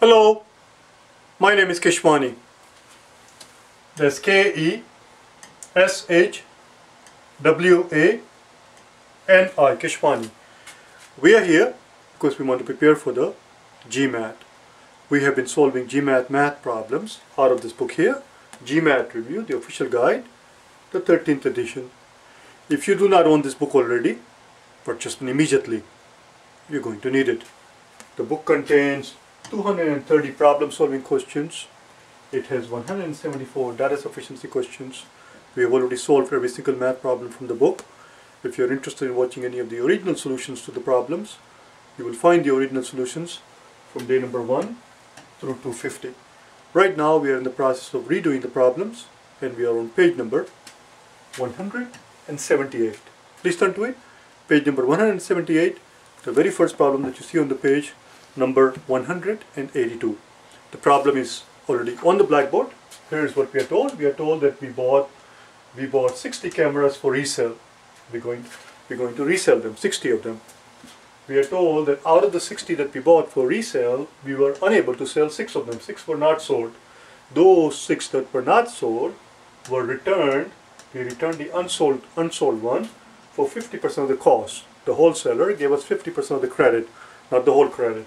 Hello, my name is Keshwani. That's K-E-S-H-W-A-N-I, Keshwani. We are here because we want to prepare for the GMAT. We have been solving GMAT math problems out of this book here, GMAT Review, the official guide, the 13th edition. If you do not own this book already, purchase it immediately. You're going to need it. The book contains 230 problem solving questions. It has 174 data sufficiency questions. We have already solved every single math problem from the book. If you're interested in watching any of the original solutions to the problems, you will find the original solutions from day number 1 through 250. Right now we are in the process of redoing the problems and we are on page number 178. Please turn to it. Page number 178, the very first problem that you see on the page number 182. The problem is already on the blackboard. Here is what we are told. We are told that we bought we bought 60 cameras for resale. We're going we're going to resell them, 60 of them. We are told that out of the 60 that we bought for resale, we were unable to sell six of them. Six were not sold. Those six that were not sold were returned. We returned the unsold unsold one for 50% of the cost. The wholesaler gave us 50% of the credit, not the whole credit.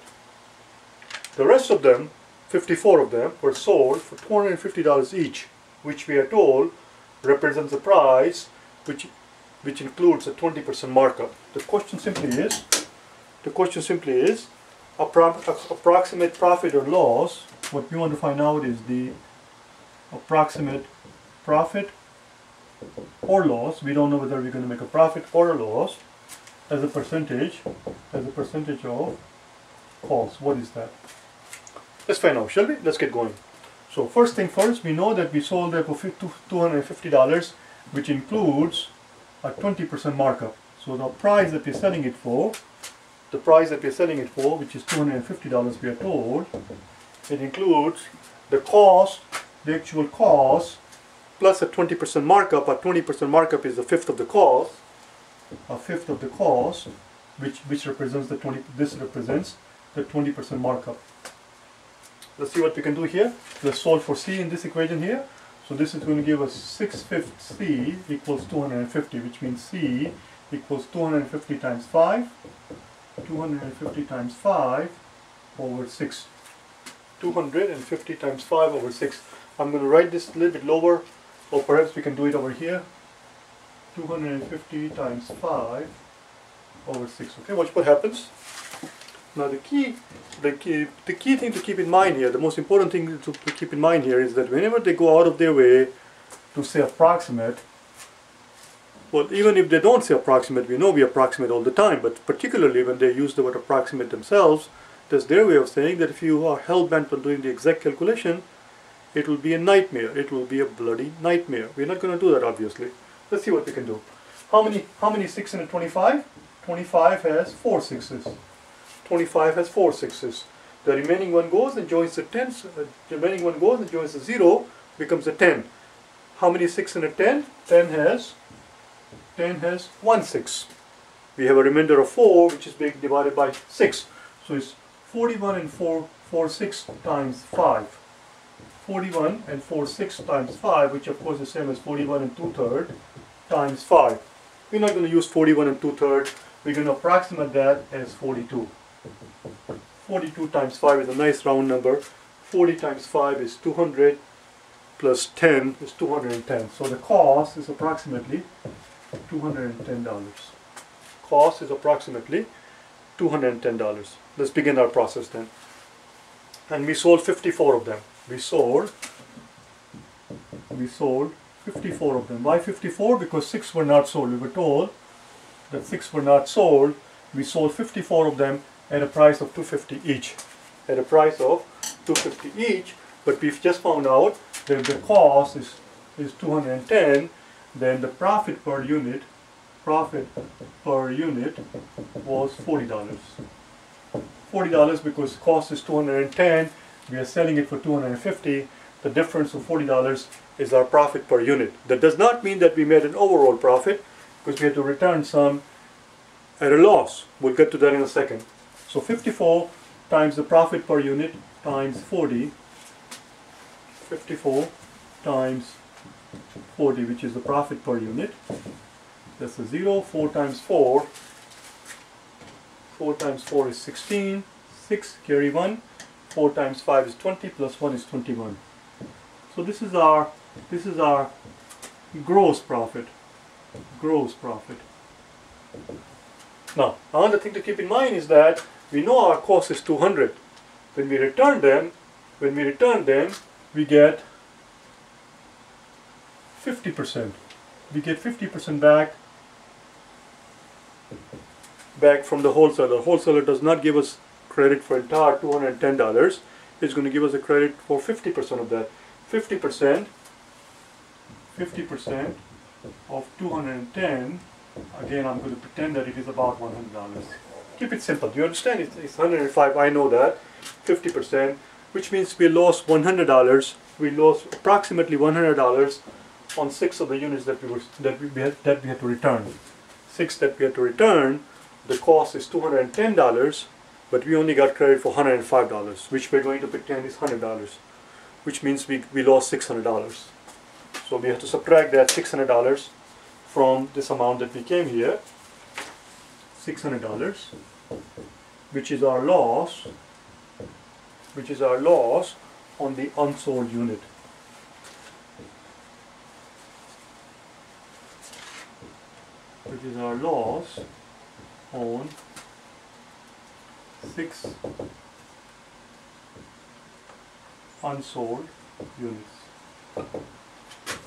The rest of them, 54 of them, were sold for $250 each, which we are told represents a price which, which includes a 20% markup. The question simply is, the question simply is, appro approximate profit or loss, what we want to find out is the approximate profit or loss. We don't know whether we're going to make a profit or a loss as a percentage, as a percentage of cost. What is that? Let's find out, shall we? Let's get going. So first thing first, we know that we sold it for $250, which includes a 20% markup. So the price that we're selling it for, the price that we're selling it for, which is $250 we are told, it includes the cost, the actual cost, plus a 20% markup. A 20% markup is a fifth of the cost, a fifth of the cost, which, which represents the 20, this represents the 20% markup. Let's see what we can do here. Let's solve for C in this equation here. So this is going to give us 6 fifths C equals 250, which means C equals 250 times 5. 250 times 5 over 6. 250 times 5 over 6. I'm going to write this a little bit lower, or perhaps we can do it over here. 250 times 5 over 6. Okay, watch what happens. Now the key, the key, the key thing to keep in mind here, the most important thing to, keep in mind here is that whenever they go out of their way to say approximate, well, even if they don't say approximate, we know we approximate all the time, but particularly when they use the word approximate themselves, that's their way of saying that if you are hell-bent on doing the exact calculation, it will be a nightmare. It will be a bloody nightmare. We're not going to do that, obviously. Let's see what we can do. How many, how many 6 in a 25? 25 has 4 sixes. 25 has four sixes. The remaining one goes and joins the 10, uh, the remaining one goes and joins the 0, becomes a 10. How many 6 in a 10? 10 has, 10 has 1 6. We have a remainder of 4 which is being divided by 6. So it's 41 and 4, 4 6 times 5. 41 and 4 6 times 5 which of course is the same as 41 and 2 third times 5. We're not going to use 41 and 2 third. We're going to approximate that as 42. 42 times 5 is a nice round number. 40 times 5 is 200 plus 10 is 210. So the cost is approximately $210. Cost is approximately $210. Let's begin our process then. And we sold 54 of them. We sold we sold 54 of them. Why 54? Because 6 were not sold. We were told that 6 were not sold. We sold 54 of them at a price of 250 each. At a price of 250 each, but we've just found out that the cost is, is 210, then the profit per unit, profit per unit was $40. $40 because cost is 210, we are selling it for 250, the difference of $40 is our profit per unit. That does not mean that we made an overall profit because we had to return some at a loss. We'll get to that in a second. So 54 times the profit per unit times 40 54 times 40 which is the profit per unit. That's a 0 4 times 4 4 times 4 is 16 6 carry 1 4 times 5 is 20 plus 1 is 21 so this is our this is our gross profit. Gross profit. Now another thing to keep in mind is that we know our cost is 200 when we return them when we return them we get 50% we get 50% back back from the wholesaler. Wholesaler does not give us credit for entire $210 it's going to give us a credit for 50% of that. 50% 50% of 210 again I'm going to pretend that it is about $100 keep it simple. Do you understand? It's, it's 105 I know that. 50% which means we lost $100 we lost approximately $100 on six of the units that we were that we had, that we had to return. Six that we had to return the cost is $210 but we only got credit for $105 which we're going to pretend is $100 which means we, we lost $600 so we have to subtract that $600 from this amount that we came here $600 which is our loss which is our loss on the unsold unit which is our loss on six unsold units.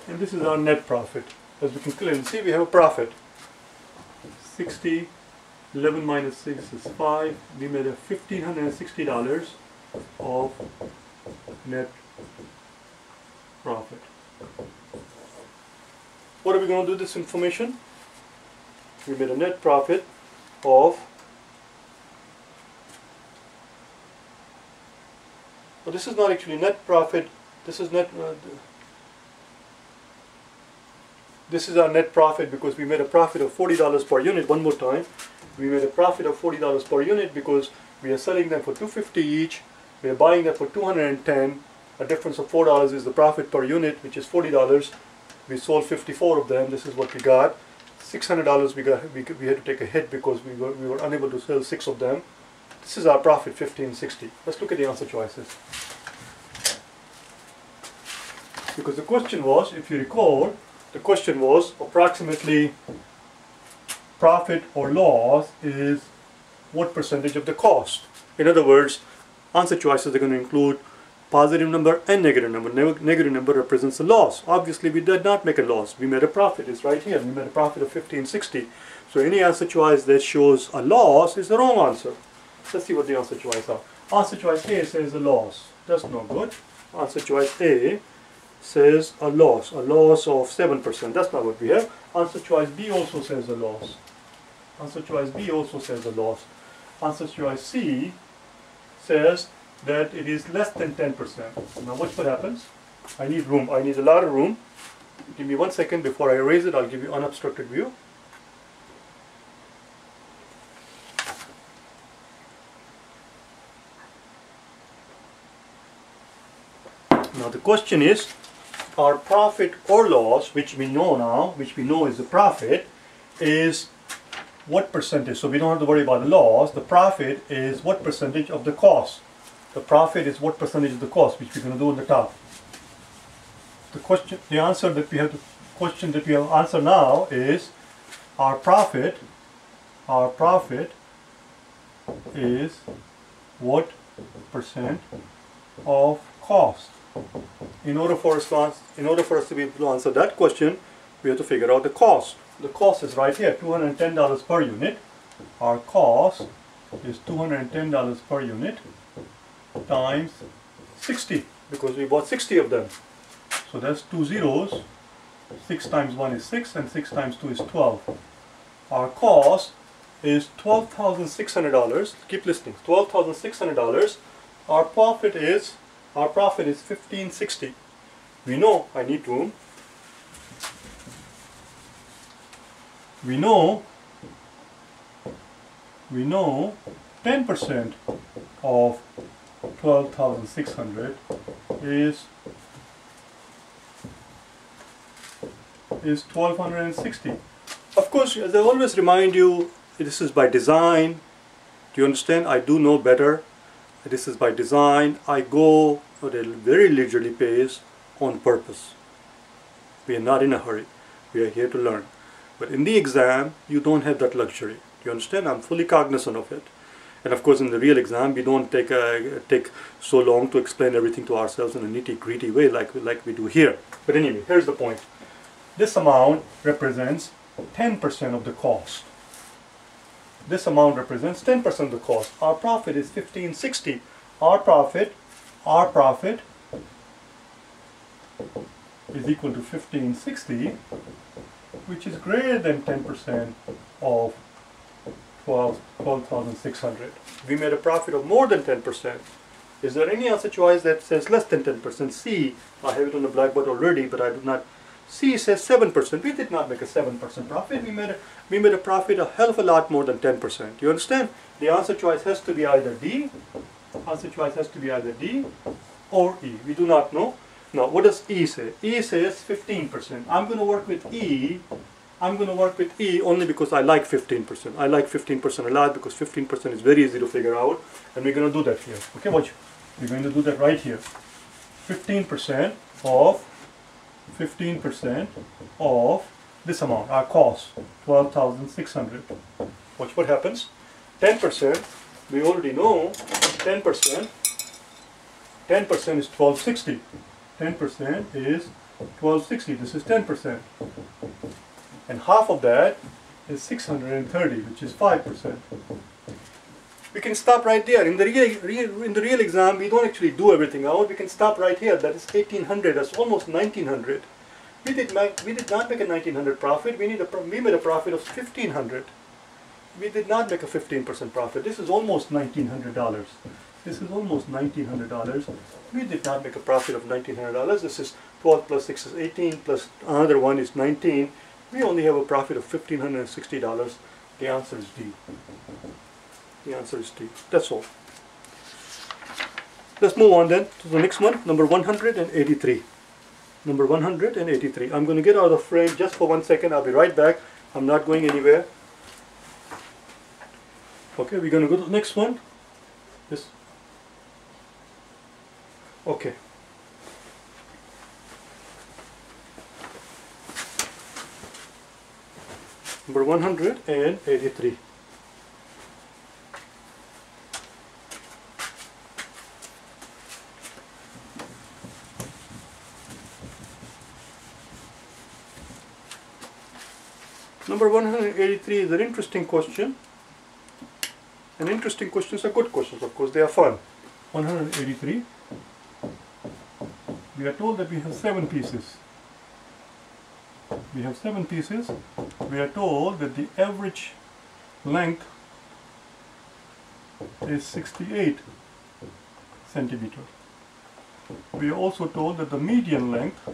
And this is our net profit. As we can clearly see, we have a profit. 60, 11 minus 6 is 5. We made a $1,560 of net profit. What are we going to do with this information? We made a net profit of But this is not actually net profit. This is net. Uh, this is our net profit because we made a profit of $40 per unit. One more time, we made a profit of $40 per unit because we are selling them for 250 each. We are buying them for 210. A difference of $4 is the profit per unit, which is $40. We sold 54 of them. This is what we got. $600 we got. We, we had to take a hit because we were we were unable to sell six of them. This is our profit 1560. Let's look at the answer choices. Because the question was, if you recall, the question was approximately profit or loss is what percentage of the cost. In other words, answer choices are going to include positive number and negative number. Ne negative number represents a loss. Obviously, we did not make a loss. We made a profit. It's right here. We made a profit of 1560. So any answer choice that shows a loss is the wrong answer. Let's see what the answer choice are. Answer choice A says a loss. That's no good. Answer choice A says a loss, a loss of 7%. That's not what we have. Answer choice B also says a loss. Answer choice B also says a loss. Answer choice C says that it is less than 10%. Now watch what happens. I need room. I need a lot of room. Give me one second before I erase it. I'll give you unobstructed view. Now the question is, our profit or loss, which we know now, which we know is the profit, is what percentage? So we don't have to worry about the loss. The profit is what percentage of the cost. The profit is what percentage of the cost, which we're going to do on the top. The question, the answer that we have to question that we have answer now is our profit. Our profit is what percent of cost. In order for us to in order for us to be able to answer that question, we have to figure out the cost. The cost is right here, $210 per unit. Our cost is $210 per unit times 60 because we bought 60 of them. So that's two zeros. 6 times 1 is 6 and 6 times 2 is 12. Our cost is $12,600. Keep listening. $12,600. Our profit is our profit is 1560. We know I need room. We know we know 10% of 12,600 is is 1260. Of course, as I always remind you, this is by design. Do you understand? I do know better. This is by design. I go at a very leisurely pace on purpose. We are not in a hurry. We are here to learn. But in the exam, you don't have that luxury. You understand? I'm fully cognizant of it. And of course, in the real exam, we don't take a, take so long to explain everything to ourselves in a nitty-gritty way like like we do here. But anyway, here's the point. This amount represents 10% of the cost. This amount represents 10% of the cost. Our profit is 1560. Our profit, our profit is equal to 1560, which is greater than 10% of 12,600. we made a profit of more than 10%. Is there any answer choice that says less than 10%? C, I have it on the blackboard already, but I do not C says 7%. We did not make a 7% profit. We made, a, we made a profit a hell of a lot more than 10%. You understand? The answer choice has to be either D. Answer choice has to be either D or E. We do not know. Now, what does E say? E says 15%. I'm going to work with E. I'm going to work with E only because I like 15%. I like 15% a lot because 15% is very easy to figure out. And we're going to do that here. Okay, watch. We're going to do that right here. 15% of 15% of this amount, our cost, 12,600. Watch what happens. 10%, we already know 10%, 10% is 1260. 10% is 1260, this is 10%. And half of that is 630, which is 5% we can stop right there. In the real, real, in the real exam, we don't actually do everything out. We can stop right here. That is 1800. That's almost 1900. We did, make, we did not make a 1900 profit. We, need a, we made a profit of 1500. We did not make a 15% profit. This is almost $1,900. This is almost $1,900. We did not make a profit of $1,900. This is 12 plus 6 is 18 plus another one is 19. We only have a profit of $1,560. The answer is D. The answer is D. That's all. Let's move on then to the next one, number 183. Number 183. I'm going to get out of frame just for one second. I'll be right back. I'm not going anywhere. Okay, we're going to go to the next one. This. Okay. Number 183. Number 183 is an interesting question. An interesting questions are good questions, of course, they are fun. 183. We are told that we have seven pieces. We have seven pieces. We are told that the average length is 68 centimeter. We are also told that the median length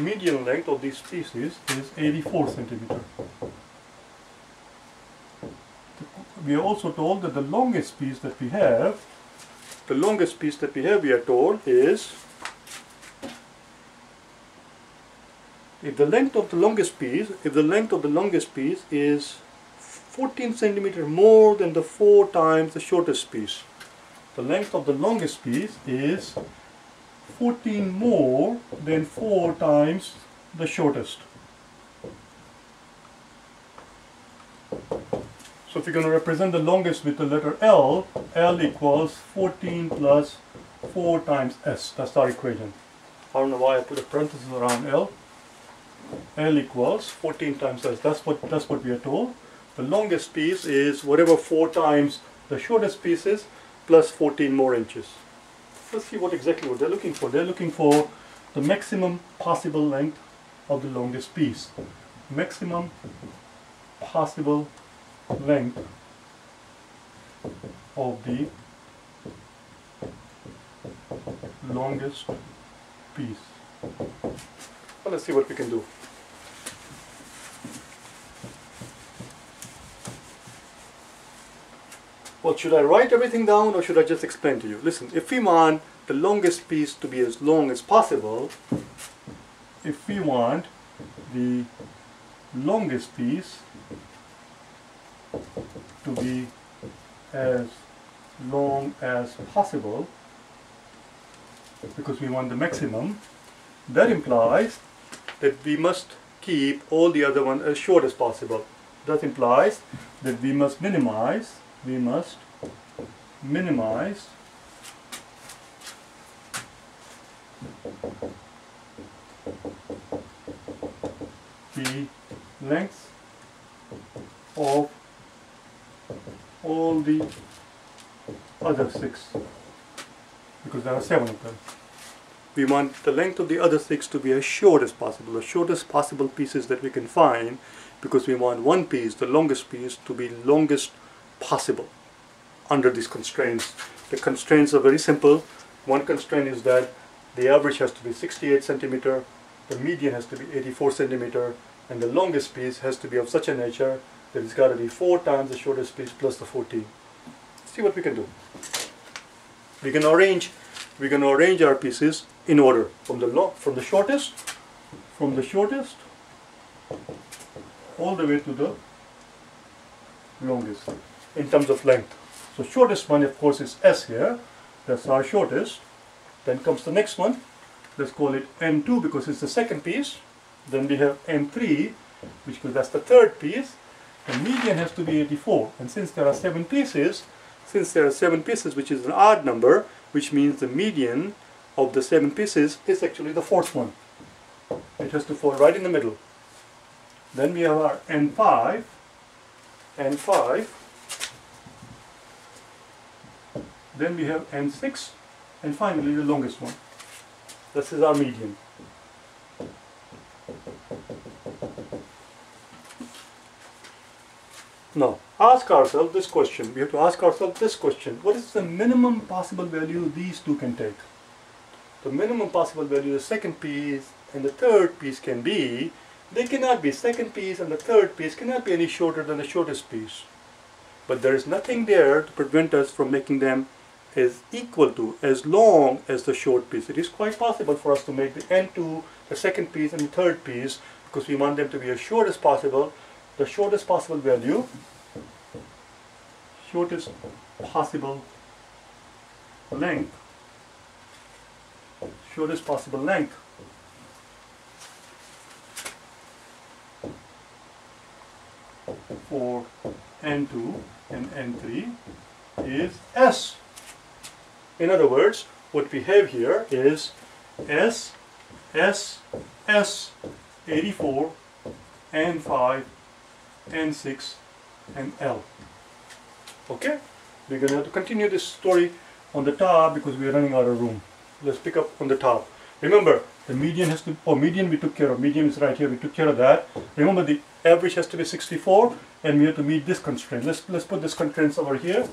median length of these pieces is 84 centimeter. We are also told that the longest piece that we have, the longest piece that we have, we are told, is if the length of the longest piece, if the length of the longest piece is 14 centimeter more than the four times the shortest piece, the length of the longest piece is 14 more than 4 times the shortest. So if you're going to represent the longest with the letter L, L equals 14 plus 4 times S. That's our equation. I don't know why I put a parenthesis around L. L equals 14 times S. That's what, that's what we are told. The longest piece is whatever 4 times the shortest piece is plus 14 more inches let's see what exactly what they're looking for. They're looking for the maximum possible length of the longest piece. Maximum possible length of the longest piece. Well, let's see what we can do. Well, should I write everything down or should I just explain to you? Listen, if we want the longest piece to be as long as possible, if we want the longest piece to be as long as possible, because we want the maximum, that implies that we must keep all the other ones as short as possible. That implies that we must minimize, we must minimize the length of all the other six because there are seven of them. We want the length of the other six to be as short as possible, the shortest possible pieces that we can find because we want one piece, the longest piece, to be longest possible under these constraints. The constraints are very simple. One constraint is that the average has to be 68 centimeter, the median has to be 84 centimeter, and the longest piece has to be of such a nature that it's got to be four times the shortest piece plus the 14. See what we can do. We can arrange we can arrange our pieces in order from the long, from the shortest from the shortest all the way to the longest in terms of length. So shortest one of course is S here, that's our shortest. Then comes the next one, let's call it N2 because it's the second piece. Then we have N3, which because that's the third piece. The median has to be 84. And since there are seven pieces, since there are seven pieces, which is an odd number, which means the median of the seven pieces is actually the fourth one. It has to fall right in the middle. Then we have our N5, N5, then we have N6, and finally the longest one. This is our median. Now, ask ourselves this question. We have to ask ourselves this question. What is the minimum possible value these two can take? The minimum possible value the second piece and the third piece can be, they cannot be, second piece and the third piece cannot be any shorter than the shortest piece. But there is nothing there to prevent us from making them as equal to as long as the short piece. It is quite possible for us to make the N2 the second piece and the third piece because we want them to be as short as possible. The shortest possible value, shortest possible length, shortest possible length. For N2 and N3 is S. In other words, what we have here is S, S, S, 84, N5, N6, and L. Okay? We're going to have to continue this story on the top because we're running out of room. Let's pick up on the top. Remember, the median has to, oh median we took care of, median is right here, we took care of that. Remember the average has to be 64 and we have to meet this constraint. Let's, let's put this constraint over here.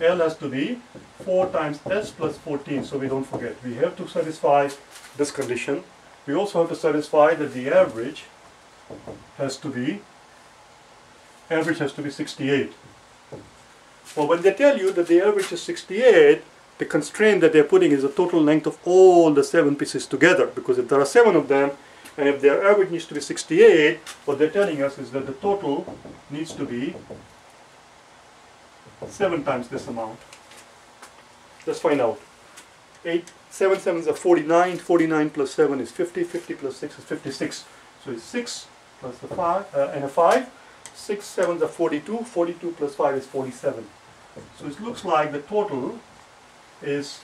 L has to be 4 times S plus 14, so we don't forget. We have to satisfy this condition. We also have to satisfy that the average has to be, average has to be 68. Well, when they tell you that the average is 68, the constraint that they're putting is the total length of all the seven pieces together, because if there are seven of them, and if their average needs to be 68, what they're telling us is that the total needs to be 7 times this amount. Let's find out. 8, 7 sevens are 49, 49 plus 7 is 50, 50 plus 6 is 56. So it's 6 plus the 5 uh, and a 5. 6 sevens are 42, 42 plus 5 is 47. So it looks like the total is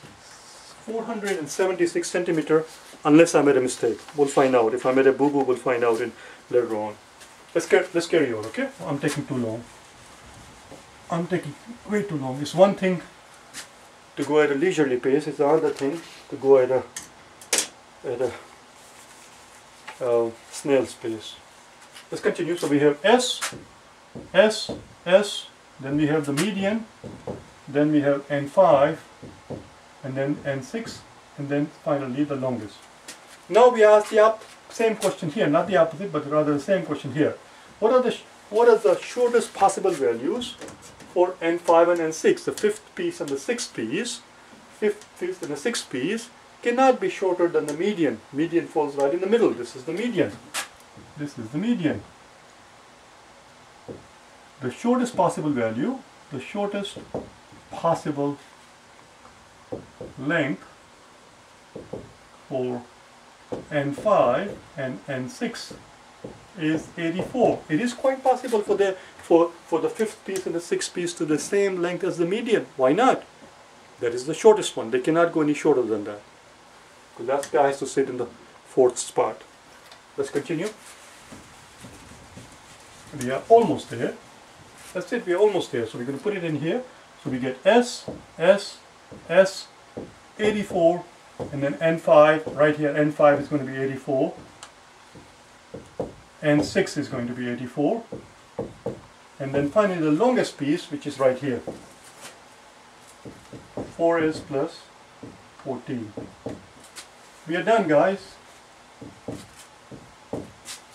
476 centimeter unless I made a mistake. We'll find out. If I made a boo-boo, we'll find out in later on. Let's, let's carry on, okay? I'm taking too long. I'm taking way too long. It's one thing to go at a leisurely pace, it's another thing to go at a at a uh, snail's pace. Let's continue. So we have S, S, S, then we have the median, then we have N5, and then N6, and then finally the longest. Now we ask the same question here, not the opposite, but rather the same question here. What are the what are the shortest possible values for N5 and N6. The fifth piece and the sixth piece, fifth, fifth and the sixth piece cannot be shorter than the median. Median falls right in the middle. This is the median. This is the median. The shortest possible value, the shortest possible length for N5 and N6 is 84. It is quite possible for the for for the fifth piece and the sixth piece to the same length as the median. Why not? That is the shortest one. They cannot go any shorter than that. Because that guy has to sit in the fourth spot. Let's continue. We are almost there. That's it. We are almost there. So we're going to put it in here. So we get S, S, S, 84, and then N5. Right here, N5 is going to be 84 and 6 is going to be 84 and then finally the longest piece which is right here 4s plus 14 we are done guys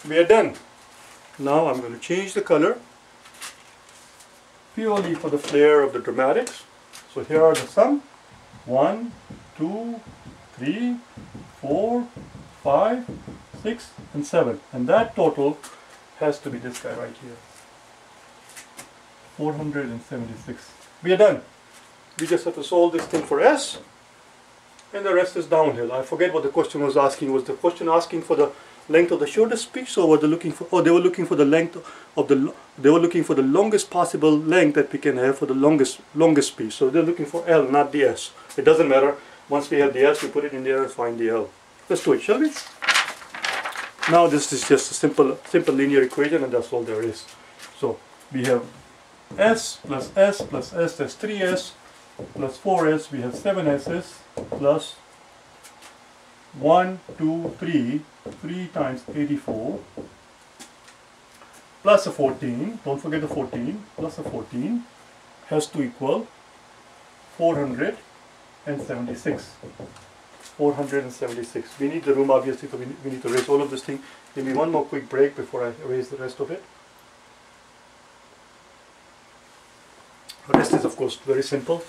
we are done now I'm going to change the color purely for the flair of the dramatics. So here are the sum. 1 2 3 4 5 6 and 7 and that total has to be this guy right here. 476 we are done. We just have to solve this thing for s and the rest is downhill. I forget what the question was asking. Was the question asking for the length of the shortest piece or were they looking for oh they were looking for the length of the they were looking for the longest possible length that we can have for the longest longest piece so they're looking for L not the S. It doesn't matter. Once we have the S we put it in there and find the L. Let's do it shall we? Now this is just a simple, simple linear equation and that's all there is. So we have s plus s plus s, that's 3s, plus 4s, we have 7 s's, plus 1, 2, 3, 3 times 84, plus a 14, don't forget the 14, plus a 14, has to equal 476. 476. We need the room obviously, so we, we need to erase all of this thing. Give me one more quick break before I erase the rest of it. The rest is of course very simple.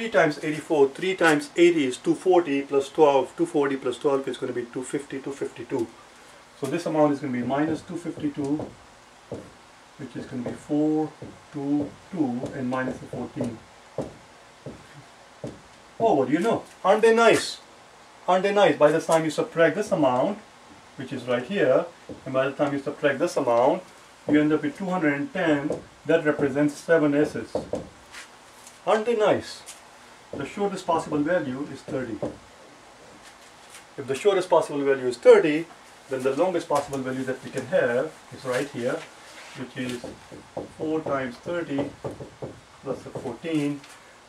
Three times 84, three times 80 is 240 plus 12, 240 plus 12 is going to be 250, 252. So this amount is going to be minus 252 which is going to be 4, 2, 2 and minus the 14. Oh, what do you know? Aren't they nice? Aren't they nice? By the time you subtract this amount, which is right here, and by the time you subtract this amount, you end up with 210. That represents 7 S's. Aren't they nice? The shortest possible value is 30. If the shortest possible value is 30, then the longest possible value that we can have is right here, which is 4 times 30 plus a 14.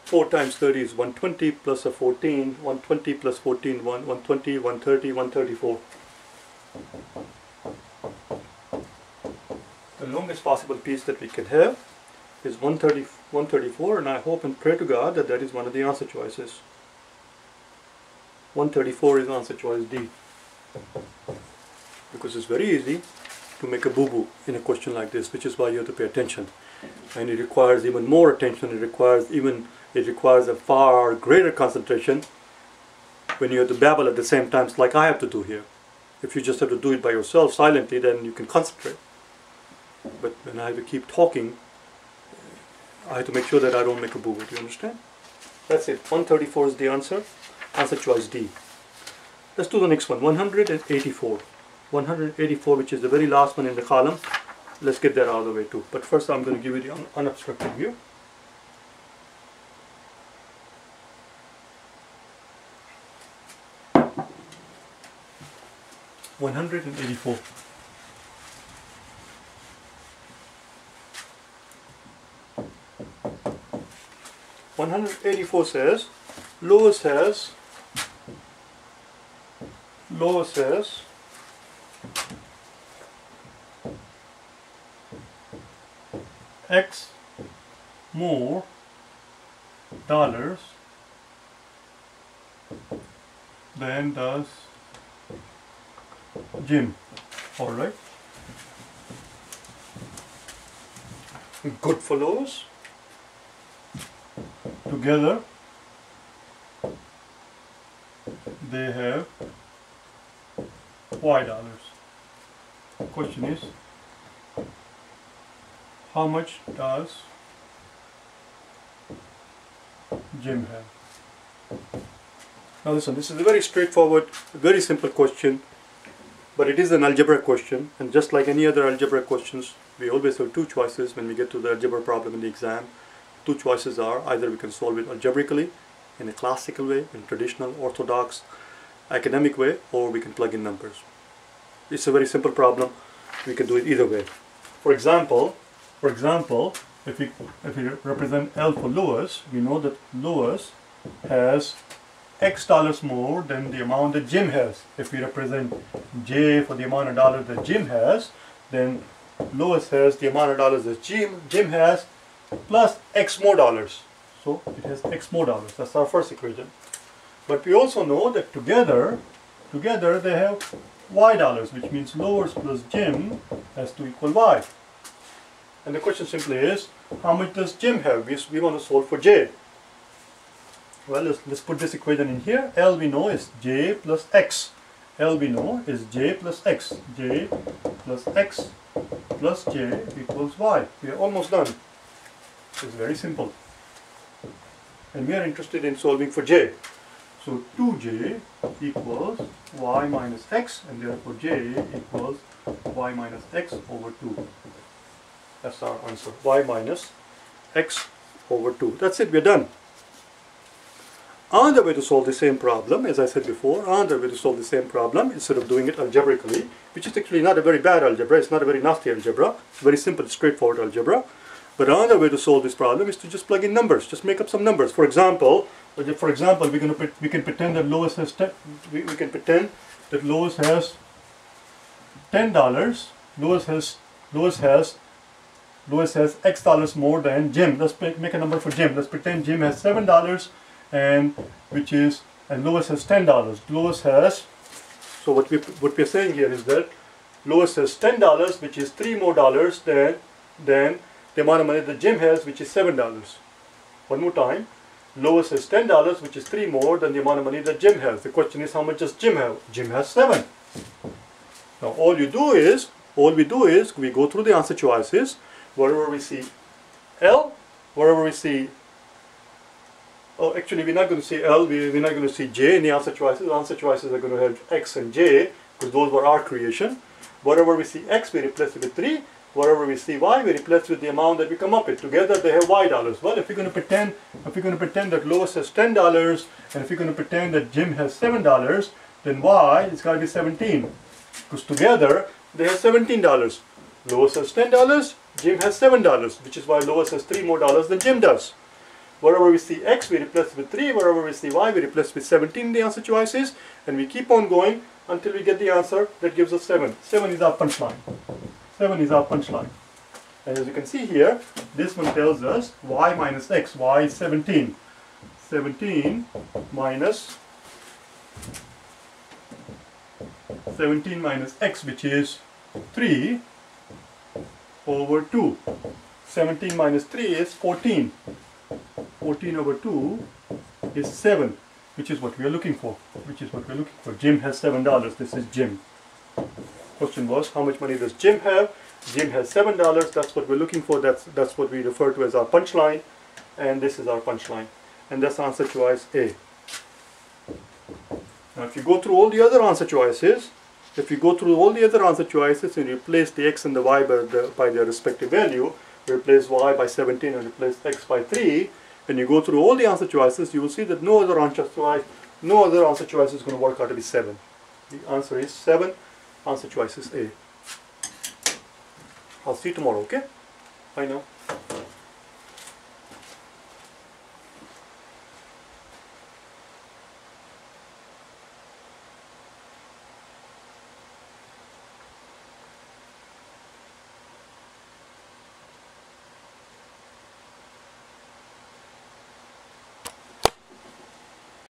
4 times 30 is 120 plus a 14. 120 plus 14, 1, 120, 130, 134. The longest possible piece that we can have is 130, 134 and I hope and pray to God that that is one of the answer choices. 134 is answer choice D. Because it's very easy to make a boo-boo in a question like this, which is why you have to pay attention. And it requires even more attention, it requires even, it requires a far greater concentration when you have to babble at the same time, like I have to do here. If you just have to do it by yourself silently, then you can concentrate. But when I have to keep talking, I have to make sure that I don't make a boo-boo, do you understand? That's it, 134 is the answer, answer choice D. Let's do the next one, 184. 184 which is the very last one in the column let's get that out of the way too but first I'm going to give you the un unobstructed view One hundred and eighty-four. One hundred eighty-four says, Lois says, Lois says, X more dollars than does Jim. Alright. Good fellows. Together they have Y dollars. Question is how much does Jim have? Now listen, this is a very straightforward, very simple question, but it is an algebraic question, and just like any other algebraic questions, we always have two choices when we get to the algebra problem in the exam. Two choices are either we can solve it algebraically, in a classical way, in traditional, orthodox, academic way, or we can plug in numbers. It's a very simple problem. We can do it either way. For example, for example, if we if we represent L for Lewis, we know that Lewis has X dollars more than the amount that Jim has. If we represent J for the amount of dollars that Jim has, then Lewis has the amount of dollars that Jim, Jim has plus X more dollars. So it has X more dollars. That's our first equation. But we also know that together, together they have Y dollars, which means Lewis plus Jim has to equal Y. And the question simply is, how much does Jim have? We, we want to solve for J. Well, let's, let's put this equation in here. L we know is J plus X. L we know is J plus X. J plus X plus J equals Y. We are almost done. It's very simple. And we are interested in solving for J. So 2J equals Y minus X and therefore J equals Y minus X over 2. That's our answer. Y minus X over 2. That's it, we're done. Another way to solve the same problem, as I said before, another way to solve the same problem, instead of doing it algebraically, which is actually not a very bad algebra, it's not a very nasty algebra, it's very simple, straightforward algebra. But another way to solve this problem is to just plug in numbers, just make up some numbers. For example, for example, we're going to we can pretend that Lois has ten, we, we can pretend that Lois has ten dollars. Lois has Lois has Lois has X dollars more than Jim. Let's make, a number for Jim. Let's pretend Jim has seven dollars and which is and Lois has ten dollars. Lois has so what we what we're saying here is that Lois has ten dollars, which is three more dollars than than the amount of money that Jim has, which is seven dollars. One more time. Lois has ten dollars, which is three more than the amount of money that Jim has. The question is how much does Jim have? Jim has seven. Now all you do is all we do is we go through the answer choices. Wherever we see L, wherever we see Oh, actually, we're not going to see L, we're not going to see J in the answer choices. The answer choices are going to have X and J, because those were our creation. Whatever we see X, we replace it with 3. Whatever we see Y, we replace with the amount that we come up with. Together, they have Y dollars. Well, if we're going to pretend, if we're going to pretend that Lois has $10, and if we're going to pretend that Jim has $7, then Y is got to be 17. Because together, they have $17. Lois has $10, Jim has $7, which is why Lois has 3 more dollars than Jim does. Wherever we see x, we replace with 3. Wherever we see y, we replace with 17 the answer choices. And we keep on going until we get the answer that gives us 7. 7 is our punchline. 7 is our punchline. And as you can see here, this one tells us y minus x. y is 17. 17 minus 17 minus x, which is 3 over 2. 17 minus 3 is 14. 14 over 2 is 7, which is what we are looking for. Which is what we're looking for. Jim has $7. This is Jim. Question was, how much money does Jim have? Jim has $7. That's what we're looking for. That's, that's what we refer to as our punchline. And this is our punchline. And that's answer choice A. Now if you go through all the other answer choices, if you go through all the other answer choices and replace the x and the y by, the, by their respective value, replace y by 17 and replace x by 3, when you go through all the answer choices, you will see that no other answer choice, no other answer choice is going to work out to be 7. The answer is 7. Answer choice is A. I'll see you tomorrow, okay? Bye now.